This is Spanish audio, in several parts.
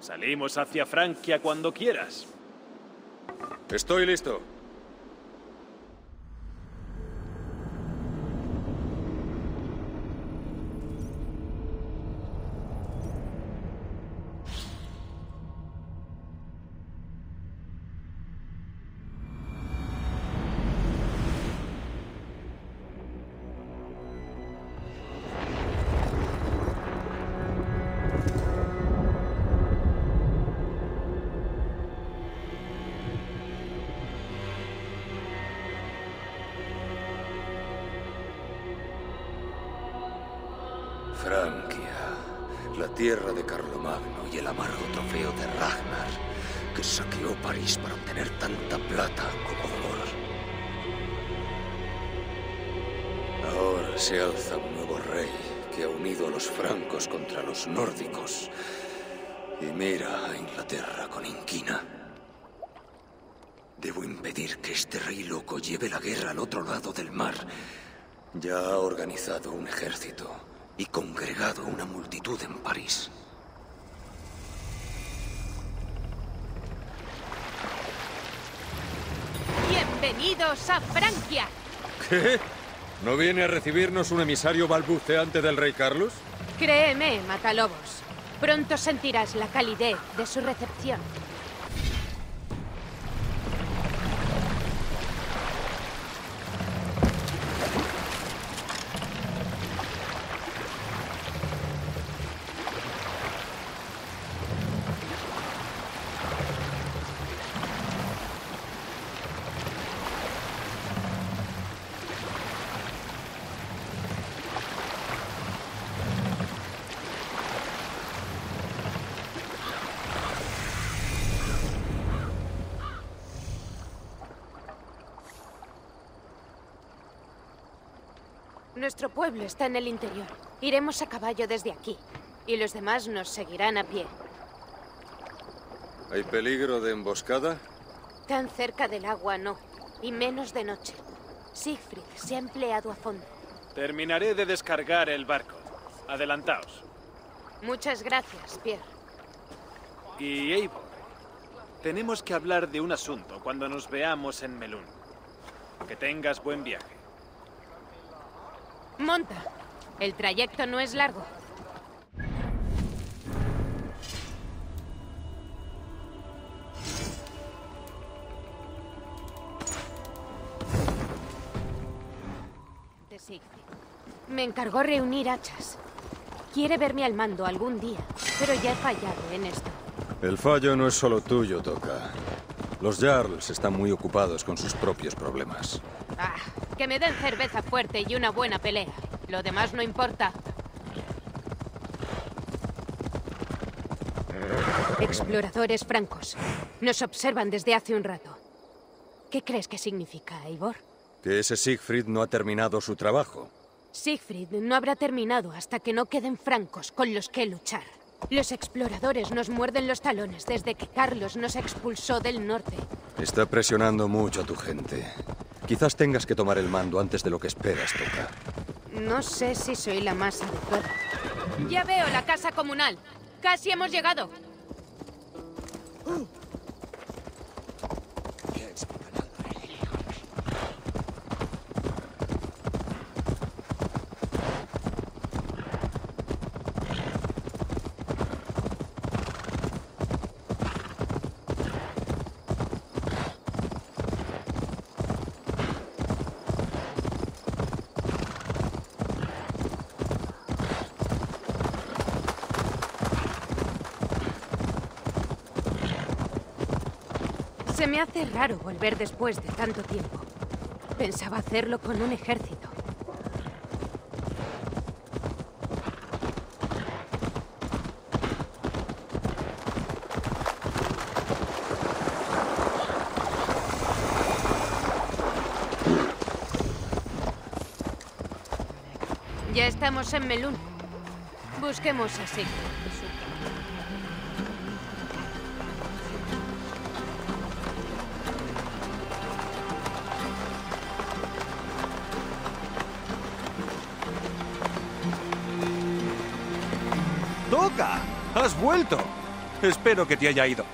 Salimos hacia Francia cuando quieras. Estoy listo. Tierra de Carlomagno y el amargo trofeo de Ragnar, que saqueó París para obtener tanta plata como dolor. Ahora se alza un nuevo rey que ha unido a los francos contra los nórdicos y mira a Inglaterra con inquina. Debo impedir que este rey loco lleve la guerra al otro lado del mar. Ya ha organizado un ejército y congregado una multitud en París. Bienvenidos a Francia. ¿Qué? ¿No viene a recibirnos un emisario balbuceante del rey Carlos? Créeme, Matalobos. Pronto sentirás la calidez de su recepción. Nuestro pueblo está en el interior. Iremos a caballo desde aquí. Y los demás nos seguirán a pie. ¿Hay peligro de emboscada? Tan cerca del agua no. Y menos de noche. Siegfried se ha empleado a fondo. Terminaré de descargar el barco. Adelantaos. Muchas gracias, Pierre. Y Eivor, tenemos que hablar de un asunto cuando nos veamos en Melun. Que tengas buen viaje. Monta. El trayecto no es largo. Me encargó reunir hachas. Quiere verme al mando algún día, pero ya he fallado en esto. El fallo no es solo tuyo, Toca. Los Jarls están muy ocupados con sus propios problemas. Que me den cerveza fuerte y una buena pelea. Lo demás no importa. Exploradores francos. Nos observan desde hace un rato. ¿Qué crees que significa, Eivor? Que ese Siegfried no ha terminado su trabajo. Siegfried no habrá terminado hasta que no queden francos con los que luchar. Los exploradores nos muerden los talones desde que Carlos nos expulsó del norte. Está presionando mucho a tu gente. Quizás tengas que tomar el mando antes de lo que esperas, Toca. No sé si soy la más adecuada. Ya veo la casa comunal. Casi hemos llegado. Se me hace raro volver después de tanto tiempo. Pensaba hacerlo con un ejército. Ya estamos en Melún. Busquemos a Sigurd. ¡Has vuelto! Espero que te haya ido.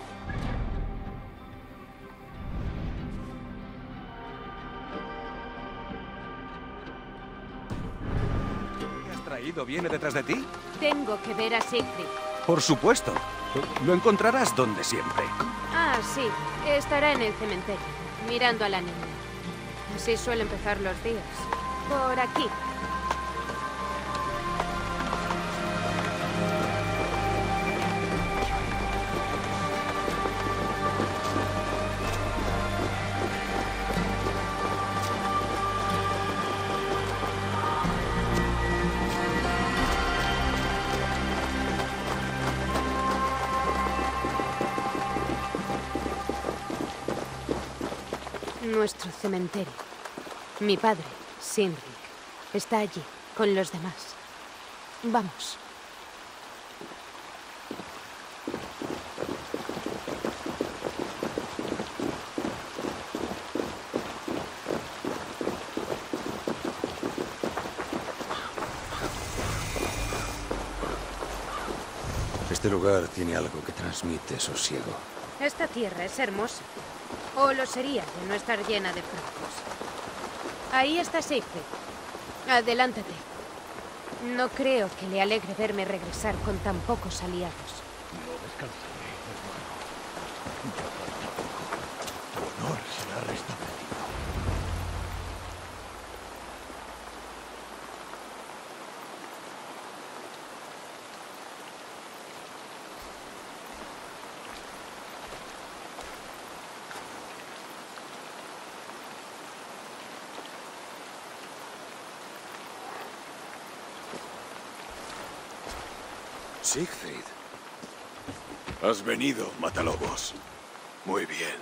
¿Qué has traído? ¿Viene detrás de ti? Tengo que ver a Siegfried. Por supuesto. Lo encontrarás donde siempre. Ah, sí. Estará en el cementerio, mirando a la niña. Así suele empezar los días. Por aquí. Cementerio. Mi padre, Sinrik, está allí, con los demás. Vamos. Este lugar tiene algo que transmite sosiego. Esta tierra es hermosa. O lo sería de no estar llena de francos. Ahí está Siegfried. Adelántate. No creo que le alegre verme regresar con tan pocos aliados. No descansaré, hermano. Yo tampoco. Tu honor será restablecido. Siegfried. Has venido, Matalobos. Muy bien.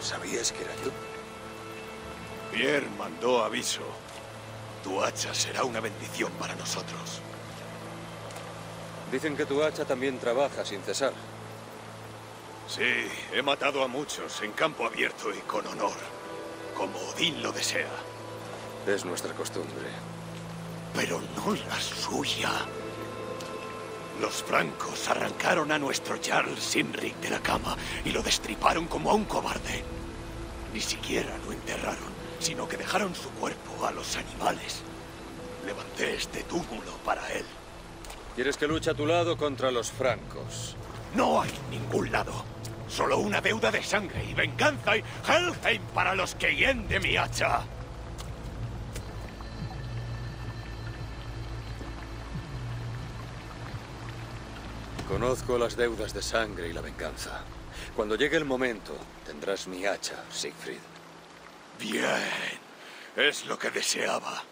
¿Sabías que era yo? Pierre mandó aviso. Tu hacha será una bendición para nosotros. Dicen que tu hacha también trabaja sin cesar. Sí, he matado a muchos en campo abierto y con honor, como Odín lo desea. Es nuestra costumbre. Pero no la suya. Los francos arrancaron a nuestro Charles Sinric de la cama y lo destriparon como a un cobarde. Ni siquiera lo enterraron, sino que dejaron su cuerpo a los animales. Levanté este túmulo para él. ¿Quieres que luche a tu lado contra los francos? No hay ningún lado. Solo una deuda de sangre y venganza y Helheim para los que hienden mi hacha. Conozco las deudas de sangre y la venganza. Cuando llegue el momento, tendrás mi hacha, Siegfried. Bien, es lo que deseaba.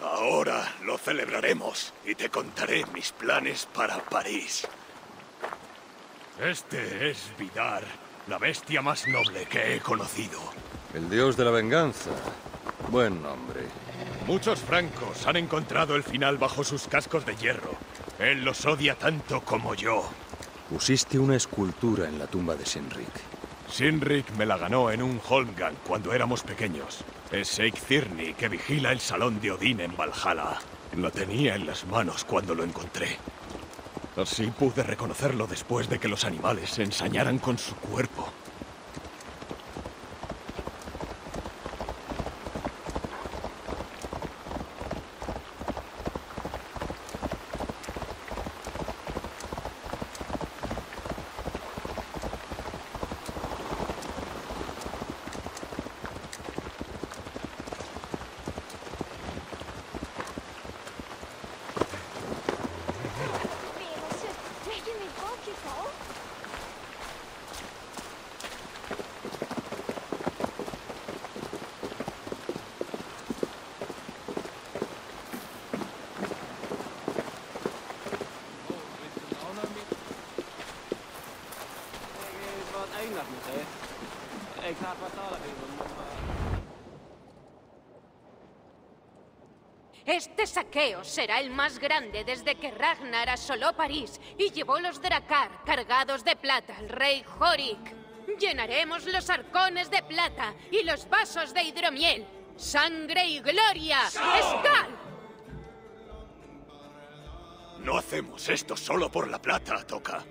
Ahora lo celebraremos y te contaré mis planes para París. Este es Vidar, la bestia más noble que he conocido. El dios de la venganza. Buen nombre. Muchos francos han encontrado el final bajo sus cascos de hierro. Él los odia tanto como yo. Pusiste una escultura en la tumba de Sinrik. Sinrik me la ganó en un Holmgang cuando éramos pequeños. Es Sheikh Cirni que vigila el salón de Odín en Valhalla. Lo tenía en las manos cuando lo encontré. Así pude reconocerlo después de que los animales se ensañaran con su cuerpo. Este saqueo será el más grande desde que Ragnar asoló París y llevó los Drakkar cargados de plata al rey Horik. Llenaremos los arcones de plata y los vasos de hidromiel. ¡Sangre y gloria! ¡Skal! No hacemos esto solo por la plata, Toca.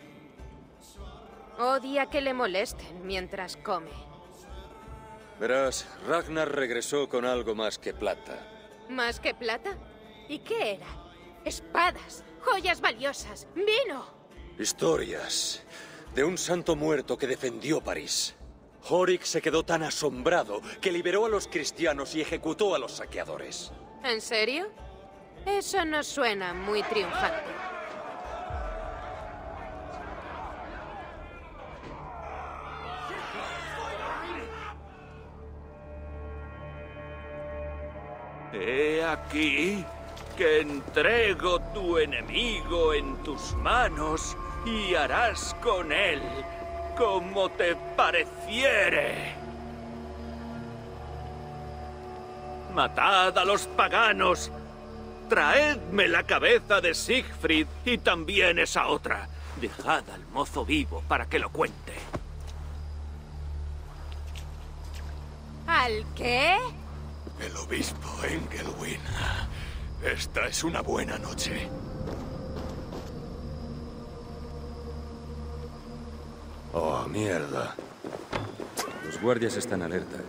Odia que le molesten mientras come. Verás, Ragnar regresó con algo más que plata. ¿Más que plata? ¿Y qué era? Espadas, joyas valiosas, vino. Historias de un santo muerto que defendió París. Horik se quedó tan asombrado que liberó a los cristianos y ejecutó a los saqueadores. ¿En serio? Eso no suena muy triunfante. Aquí que entrego tu enemigo en tus manos y harás con él como te pareciere. Matad a los paganos. Traedme la cabeza de Siegfried y también esa otra. Dejad al mozo vivo para que lo cuente. ¿Al qué? El obispo Engelwin. Esta es una buena noche. Oh, mierda. Los guardias están alerta aquí.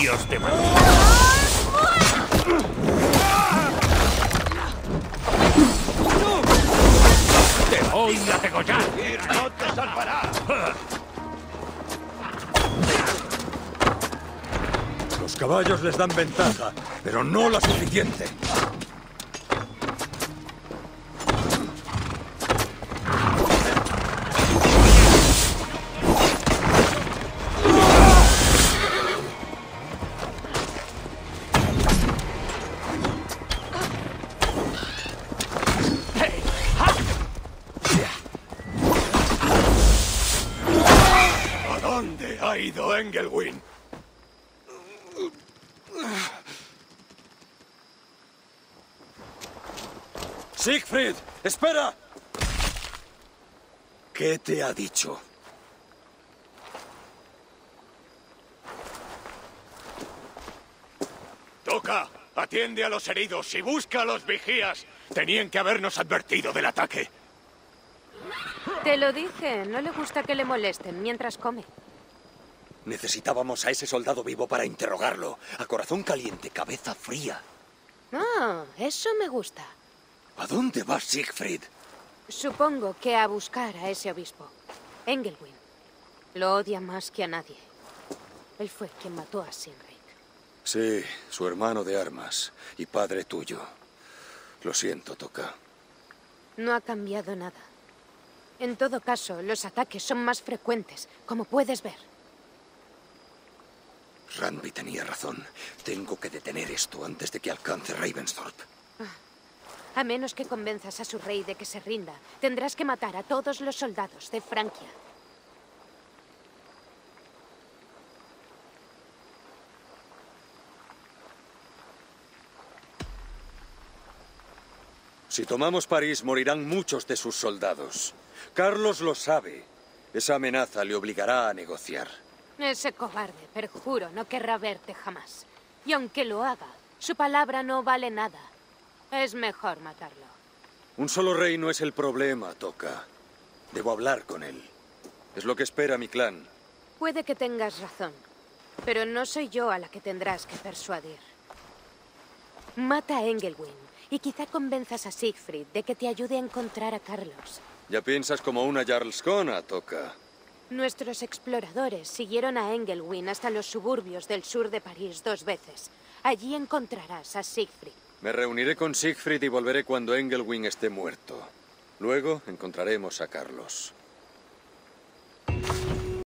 Dios te ¡Te voy a degollar! ¡No te salvará! caballos les dan ventaja, pero no la suficiente. ¿A dónde ha ido Engelwin? Siegfried, espera. ¿Qué te ha dicho? Toca, atiende a los heridos y busca a los vigías. Tenían que habernos advertido del ataque. Te lo dije, no le gusta que le molesten mientras come. Necesitábamos a ese soldado vivo para interrogarlo. A corazón caliente, cabeza fría. Ah, eso me gusta. ¿A dónde vas, Siegfried? Supongo que a buscar a ese obispo. Engelwin. Lo odia más que a nadie. Él fue quien mató a Sinrik. Sí, su hermano de armas y padre tuyo. Lo siento, Toca. No ha cambiado nada. En todo caso, los ataques son más frecuentes, como puedes ver. Ranby tenía razón. Tengo que detener esto antes de que alcance Ravensthorpe. A menos que convenzas a su rey de que se rinda, tendrás que matar a todos los soldados de Francia. Si tomamos París, morirán muchos de sus soldados. Carlos lo sabe. Esa amenaza le obligará a negociar. Ese cobarde, perjuro, no querrá verte jamás. Y aunque lo haga, su palabra no vale nada. Es mejor matarlo. Un solo rey no es el problema, Toca. Debo hablar con él. Es lo que espera mi clan. Puede que tengas razón, pero no soy yo a la que tendrás que persuadir. Mata a Engelwin y quizá convenzas a Siegfried de que te ayude a encontrar a Carlos. Ya piensas como una Jarlskona, Toca. Nuestros exploradores siguieron a Engelwin hasta los suburbios del sur de París dos veces. Allí encontrarás a Siegfried. Me reuniré con Siegfried y volveré cuando Engelwin esté muerto. Luego encontraremos a Carlos.